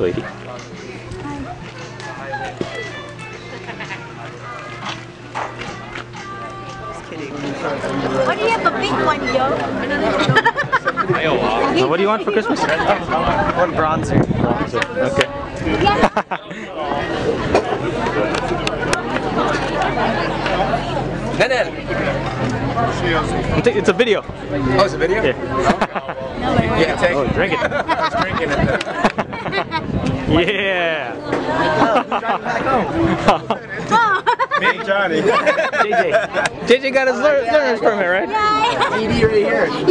lady. Why do you have a big one, yo? So oh, uh, what do you want for Christmas? One bronzer. Okay. Nenel. It's a video. Oh, it's a video? Yeah. Yeah, take Oh, it. drink it. I was drinking it. Yeah. Me and Johnny. JJ. JJ got his lear- learner's permit, right? ED right here.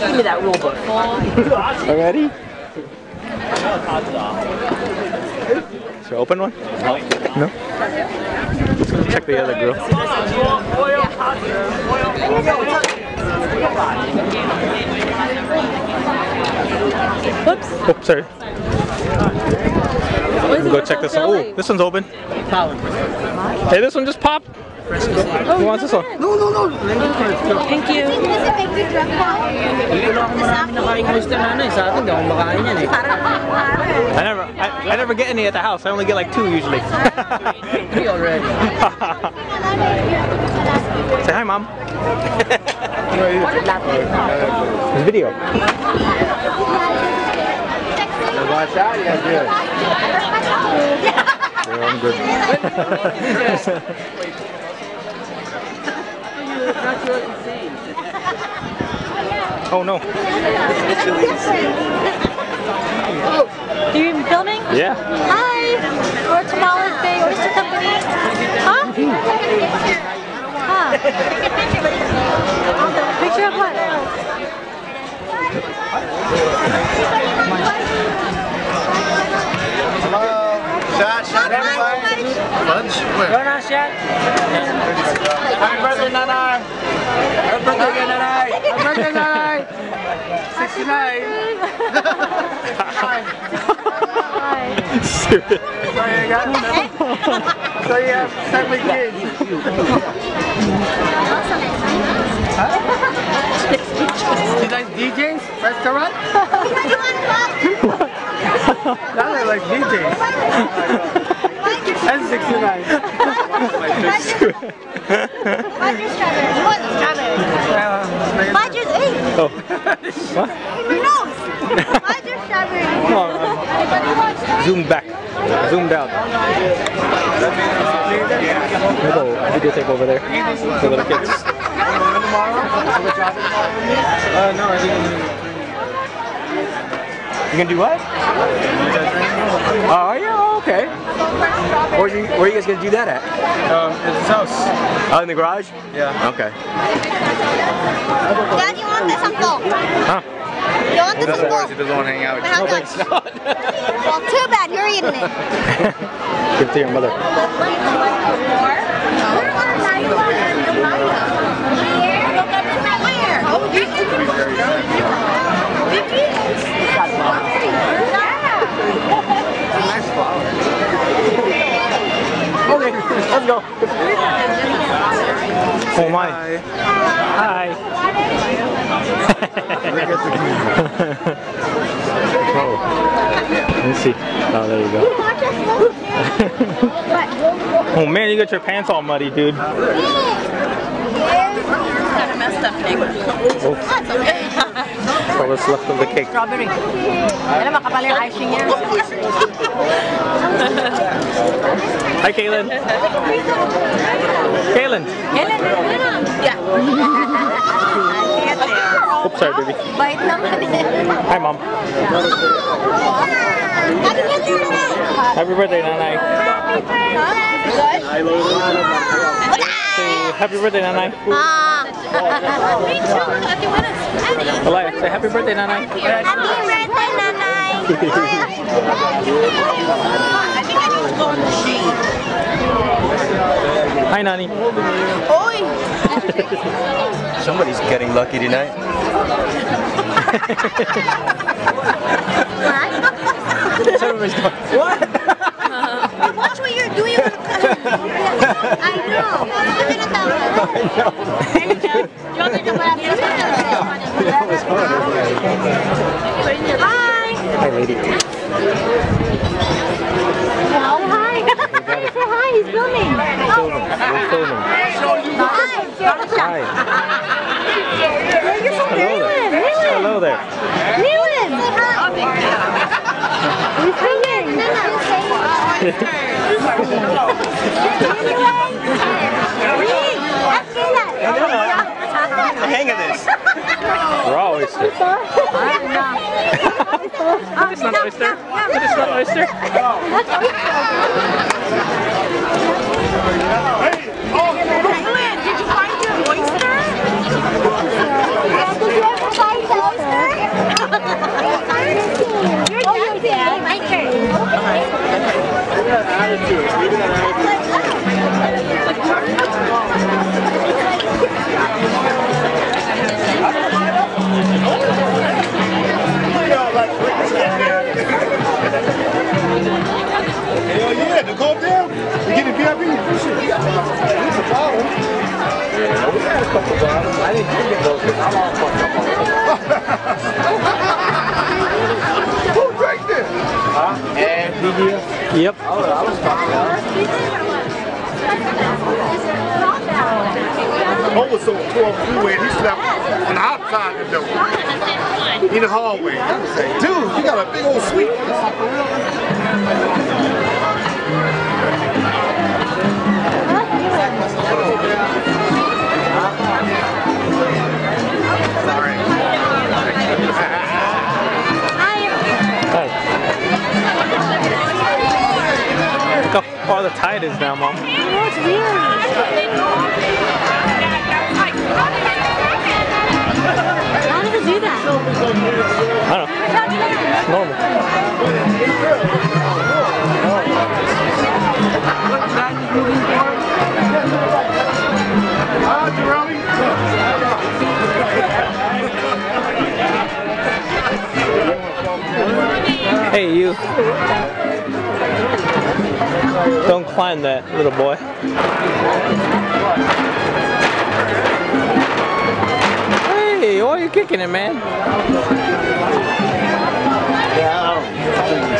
Give me that rule book. Already? Should I open one? No? Let's go check the other grill. Whoops. Oh, sorry. Go check this one. Oh, this one's open. Hey, this one just popped. Oh, Who wants this one? No, no, no. Thank you. Does it make you drunk now? Hindi lang ako marami nakain gusto na ano. Sa akin, hindi ako makain yan. I never, I, I never get any at the house. I only get like two usually. Three already. Say hi, mom. This video. Watch out, you gotta do it. Yeah, I'm good. oh no. Are you even filming? Yeah. Hi. We're Tomales Bay Oyster Company. Huh? Huh. Picture of what? Lunch? Where? Siya. Happy birthday, Nanay. Happy birthday kay nanay. Happy birthday, Nanay. 69. Hi. Serious. So you got So you have seven kids. You guys DJs? Restaurant? Now they're like DJs. And 69. Roger strawberry. The strawberry? Uh, Roger's eight. Oh. What? Your nose. Roger strawberry. Come on, zoom back. Zoomed out. We'll go videotape over there. The little kids. Uh, no, I didn't. You gonna do what? Oh, yeah, okay. Where you, where you guys gonna do that at? Um, at his house. Out in the garage? Yeah. Okay. Dad, you want this uncle? Huh? You want this uncle? He doesn't want to hang out with How much? Well, too bad. You're eating it. Give it to your mother. Okay, let's go. Oh my. Hi. oh. Let me see. Oh, there you go. oh man, you got your pants all muddy, dude. Kind of messed up. Oh. That's all that's left of the cake. Strawberry. Alam, makapal yung icing niya. Hi, Kaylin. Kaylin. Kaylin, Yeah. Oops, sorry, baby. Naman eh. Hi, mom. Happy birthday, Nanay. Say happy birthday, Nanay. Ah. Me too. Ate say happy birthday, Nanay. Happy birthday, nanay. I think I need in the shade. Hi, Nani. Oy! Somebody's getting lucky tonight. Everybody's going, what? Watch what you're doing with the I know. Sabi na tama. Joker na pala. lady. Say hi. Say oh. hi. He's filming. Filming. We're filming. Hi. Hello there. Hello there. Leland. He's filming. Hang of this. Raw oyster. It's not oyster. It's not oyster. Did you find your oyster? Did you ever find the oyster? You're dancing. My turn. Hell I didn't get those. I'm all fucked up Who's right there? And Yep. Oh, I was fucked up. Was so poor freeway, he slept on the outside of the door. In the hallway. Dude, you got a big old. Hi. Far the tide is now, Mom. How does do that? I don't know. It's normal. Ah, Jerome. Hey, you. Don't climb that, little boy. Hey, why are you kicking it, man? I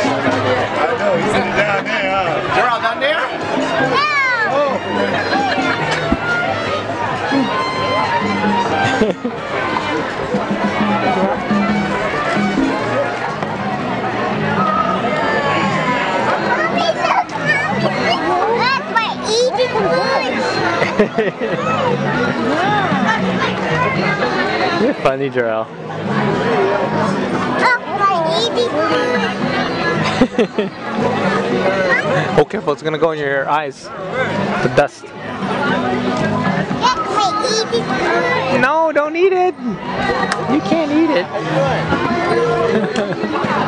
You're funny, Jarrell. Oh, careful, it's gonna go in your eyes. The dust. That's my eating food. No, don't eat it. You can't eat it.